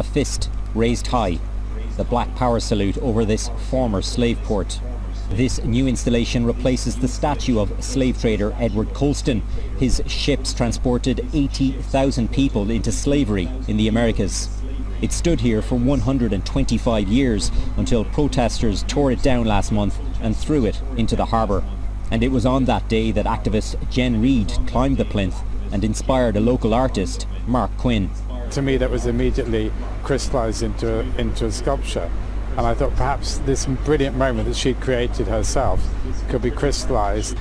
A fist raised high, the Black Power salute over this former slave port. This new installation replaces the statue of slave trader Edward Colston. His ships transported 80,000 people into slavery in the Americas. It stood here for 125 years until protesters tore it down last month and threw it into the harbour. And it was on that day that activist Jen Reid climbed the plinth and inspired a local artist, Marc Quinn. To me, that was immediately crystallised into, into a sculpture. And I thought perhaps this brilliant moment that she'd created herself could be crystallised